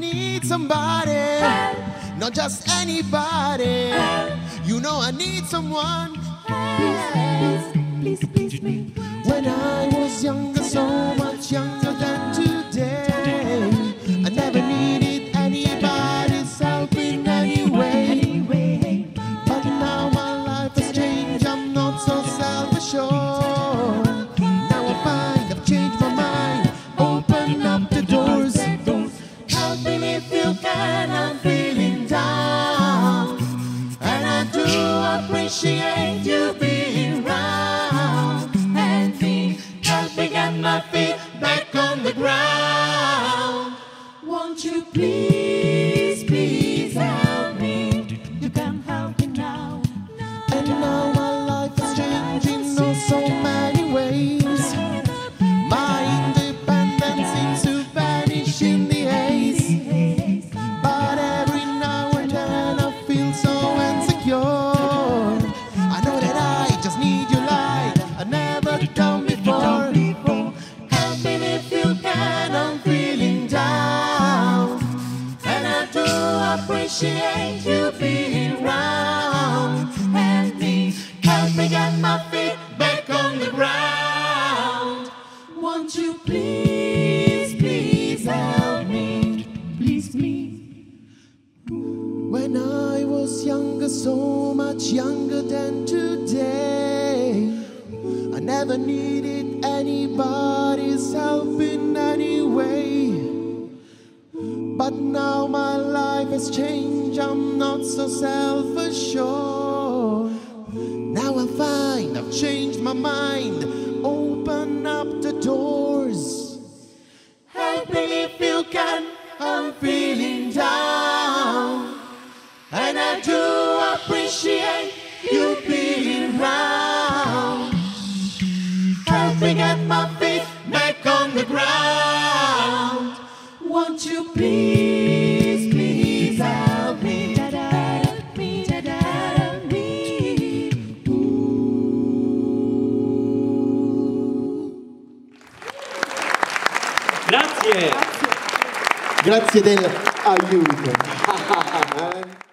need somebody, not just anybody. You know I need someone. Please, please, please, please me. When I was younger, so Help if you can, I'm feeling down. And I do appreciate you being round. And me, helping get my feet back on the ground. won't you please, appreciate you being round. And me, help me get my feet back on the ground. Won't you please, please help me? Please, please. When I was younger, so much younger than today, I never needed anybody's help in any way. But now my life has changed, I'm not so self assured. Now I find I've changed my mind, open up the doors. Help me if you can, I'm feeling down. And I do appreciate you being round. Help me get my feet back on the ground. Won't you please, please help me? Help me, help me. Grazie. Grazie dell'aiuto.